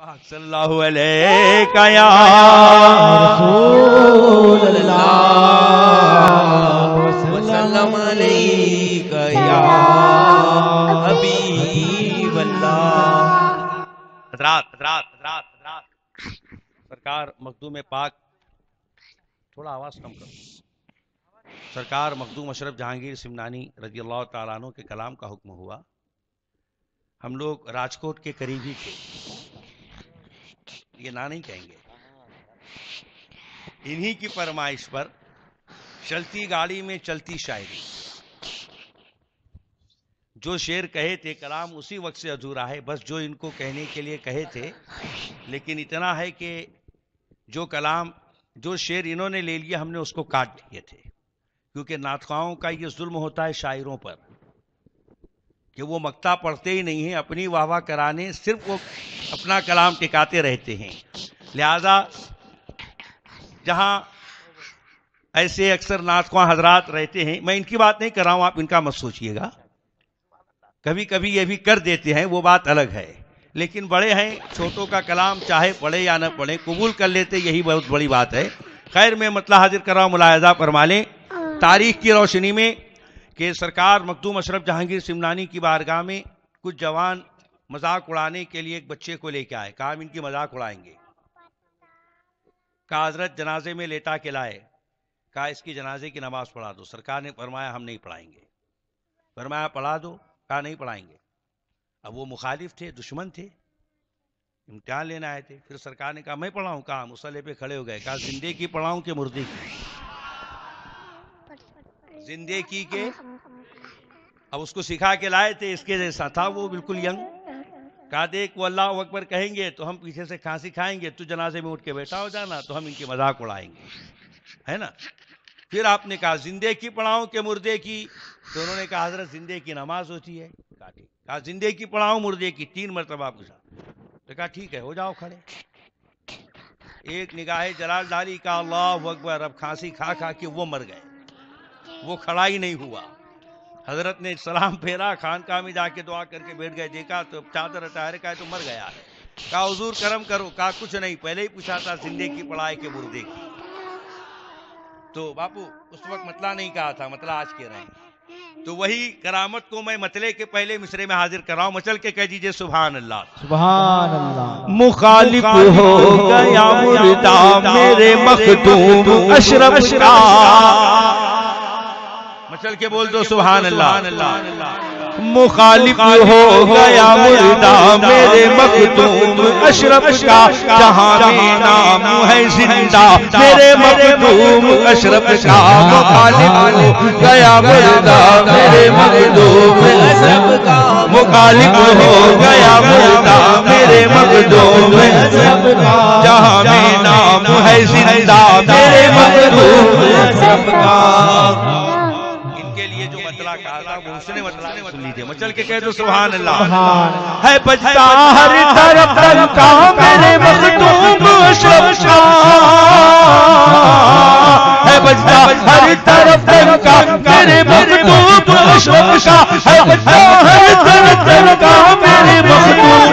پاک صلی اللہ علیہ یا رسول اللہ وسلم علیک یا حبیب اللہ۔ حضرات حضرات حضرات حضرات۔ سرکار مخدوم پاک تھوڑا آواز کم کرو۔ سرکار مخدوم اشرف جہانگیر سمنانی رضی اللہ تعالیٰ عنہ کے کلام کا حکم ہوا۔ ہم لوگ راجکوٹ کے قریب ہی تھے۔ یہ نہ نہیں کہیں گے۔ انہی کی فرمائش پر چلتی گاڑی میں چلتی شاعری۔ جو شعر کہے تھے کلام اسی وقت سے ادھورا ہے۔ بس جو ان کو کہنے کے لیے کہے تھے لیکن اتنا ہے کہ جو کلام جو شعر انہوں نے لے لیا ہم نے اس کو کاٹ دیے تھے۔ کیونکہ ناطخواؤں کا یہ ظلم ہوتا ہے شاعروں پر۔ کہ وہ مکتا پڑھتے ہی نہیں ہیں، اپنی واہ واہ کرانے صرف وہ اپنا کلام ٹکاتے رہتے ہیں۔ لہذا جہاں ایسے اکثر ناطخواں حضرات رہتے ہیں، میں ان کی بات نہیں کر رہا ہوں، آپ ان کا مت سوچئے گا۔ کبھی کبھی یہ بھی کر دیتے ہیں، وہ بات الگ ہے۔ لیکن بڑے ہیں، چھوٹوں کا کلام چاہے پڑھے یا نہ پڑھے، قبول کر لیتے، یہی بہت بڑی بات ہے۔ خیر، میں مطلع حاضر کر رہا ہوں، ملاحظہ فرما لیں۔ تاریخ کی روشنی میں کہ سرکار مخدوم اشرف جہانگیر سمنانی کی بارگاہ میں کچھ جوان مذاق اڑانے کے لیے ایک بچے کو لے کے آئے۔ کہا، ہم ان کی مذاق اڑائیں گے۔ کہا، حضرت جنازے میں لیٹا کے لائے۔ کہا، اس کی جنازے کی نماز پڑھا دو۔ سرکار نے فرمایا، ہم نہیں پڑھائیں گے۔ فرمایا، پڑھا دو۔ کہا، نہیں پڑھائیں گے۔ اب وہ مخالف تھے، دشمن تھے۔ امتحان لینے آئے تھے۔ پھر سرکار نے کہا، میں پڑھاؤں۔ کہا مسئلے پہ کھڑے ہو گئے۔ کہا زندے کی پڑھاؤں کہ مردے کی؟ زندے کی کے۔ اب اس کو سکھا کے لائے تھے، اس کے جیسا تھا وہ بالکل ینگ۔ کہا، دیکھ، وہ اللہ اکبر کہیں گے تو ہم پیچھے سے کھانسی کھائیں گے، تو جنازے میں اٹھ کے بیٹھا ہو جانا، تو ہم ان کی مذاق اڑائیں گے۔ ہے نا؟ پھر آپ نے کہا، زندے کی پڑھاؤں کہ مردے کی۔ تو انہوں نے کہا، حضرت زندے کی نماز ہوتی ہے۔ کہا، ٹھیک۔ کہا، زندے کی پڑھاؤں، مردے کی، تین مرتبہ پوچھا تو کہا، ٹھیک ہے، ہو جاؤ، کھڑے۔ ایک نگاہ جلال ڈالی کا، اللہ اکبر اب کھانسی کھا کھا کے وہ مر گئے۔ وہ کھڑا ہی نہیں ہوا۔ حضرت نے سلام پھیرا خانقاہ میں جا کے دعا کر کے بیٹھ گئے دیکھا تو چادر اٹھائے کا ہے تو مر گیا۔ ہے کہا حضور کرم کرو۔ کہا کچھ نہیں پہلے ہی پوچھا تھا زندے کی پڑھائی کے مردے کی۔ تو باپو اس وقت مطلع نہیں کہا تھا مطلع آج کہہ رہے۔ ہیں تو وہی کرامت کو میں مطلع کے پہلے مصرے میں حاضر کر رہا ہوں۔ مچل کے کہہ دیجیے سبحان اللہ۔ سبحان اللہ۔ مخالف ہو گیا مردہ میرے مخدوم اشرف کا۔ مچل کے بول دو سبحان اللہ۔ مخالف ہو گیا مردہ میرے مخدوم اشرف کا جہاں میں نام ہے زندہ۔ میرے مخدوم اشرف کا مخالف ہو گیا مردہ۔ میرے مخدوم اشرف کا۔ مخالف ہو گیا مچل کے کہہ دو سبحان اللہ۔ ہے بجتا ہر طرف کا میرے مخدوم ہے بجتا ہر طرف کا۔ میرے مخدوم ہے بجتا ہر طرف کا۔ میرے مخدوم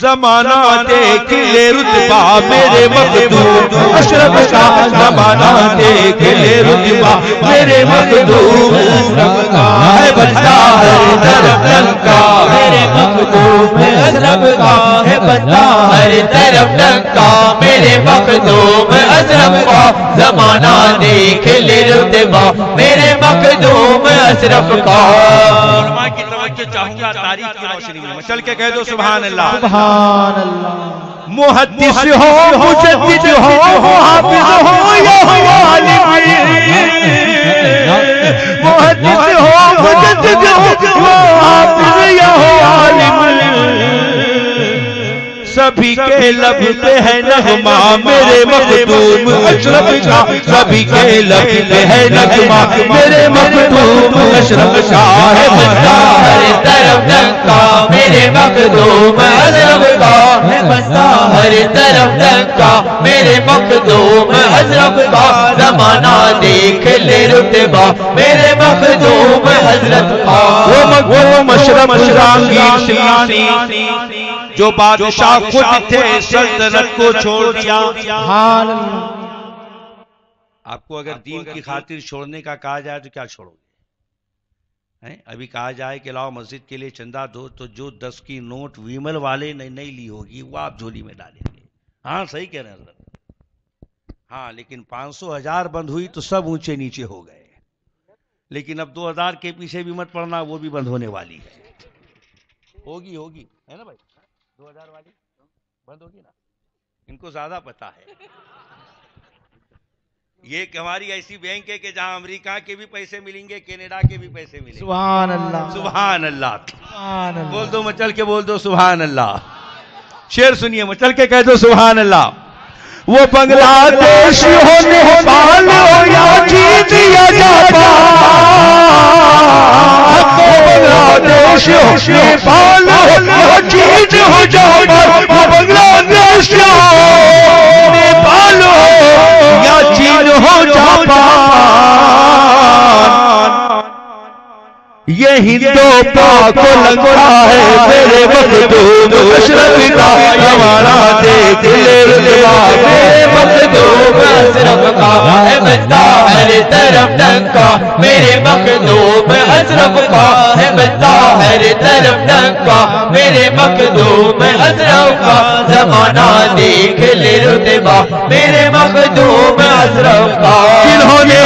زمانہ دیکھ لے رتبہ میرے مخدوم اشرف کا زمانہ دیکھ لے میرے مخدوم اشرف کا ہے بچہ ہر طرف لنکا میرے مخدوم اشرف کا ہے بچہ ہر طرف لنکا میرے مخدوم اشرف کا۔ زمانہ دیکھ لے رتبہ۔ میرے مخدوم اشرف کا۔ علماء کی توجہ چاہوں گا تاریخ کی روشنی میں۔ مچل کے کہہ دو سبحان اللہ۔ سبحان اللہ۔ محدث ہو مجدد ہو۔ سبھی کے لب پہ ہے نغمہ میرے مخدوم۔ اشرف کا سبھی کے لب پہ ہے نغمہ میرے مخدوم۔ اشرف کا ہے بندہ۔ ہر طرف لنکا میرے مخدوم۔ اشرف کا ہے بندہ۔ ہر طرف لنکا میرے مخدوم۔ اشرف کا زمانہ دیکھ لے رتبہ۔ میرے مخدوم حضرت کا وہ مشرب جہانگیر سیانی جو بادشاہ خود تھے سلطنت کو چھوڑ دیا۔ آپ کو اگر دین کی خاطر چھوڑنے کا کہا جائے تو کیا چھوڑو گے؟ ہیں؟ ابھی کہا جائے کہ لاؤ مسجد کے لیے چندہ دو تو جو دس کی نوٹ ویمل والے نے نہیں لی ہوگی وہ آپ جھولی میں ڈالیں گے۔ ہاں صحیح کہہ رہے ہیں حضرت۔ ہاں لیکن پانچ سو ہزار بند ہوئی تو سب اونچے نیچے ہو گئے۔ لیکن اب دو ہزار کے پیچھے بھی مت پڑنا وہ بھی بند ہونے والی ہے۔ ہوگی ہوگی ہے نا بھائی؟ دو ہزار والی؟ بند ہوگی نا؟ ان کو زیادہ پتا ہے۔ یہ ہماری ایسی بینک ہے کہ جہاں امریکہ کے بھی پیسے ملیں گے کینیڈا کے بھی پیسے ملیں گے۔ سبحان اللہ۔ سبحان اللہ۔ بول دو مچل کے بول دو سبحان اللہ۔ شیر سنیے مچل کے کہہ دو سبحان اللہ۔ وہ بنگلہ دیش ہو نیپال ہو یا چین یا جاپان دیش ہو نیپال یہ ہندو پاک لگتا ہے، میرے مخدوم اشرف کا ہمارا دیکھ لے رتبہ میرے مخدوم اشرف کا ہے بندہ ہر طرف ڈنکا میرے مخدوم اشرف کا ہے بندہ ہر طرف ڈنکا میرے مخدوم اشرف کا زمانہ دیکھ لے، رتبہ، میرے مخدوم اشرف کا۔ جنہوں نے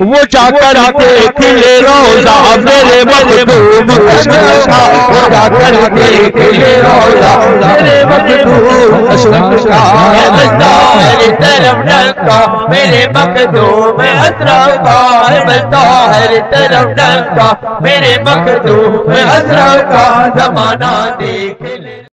وہ جا کر دیکھ لے روزہ میرے مخدوم کا۔ وہ جا کر لے روزہ میرے مخدوم اشرف کا ہے بندہ ہر طرف ڈنکا میرے مخدوم کا ہے بندہ ہر طرف ڈنکا میرے مخدوم اشرف کا زمانہ دیکھ لے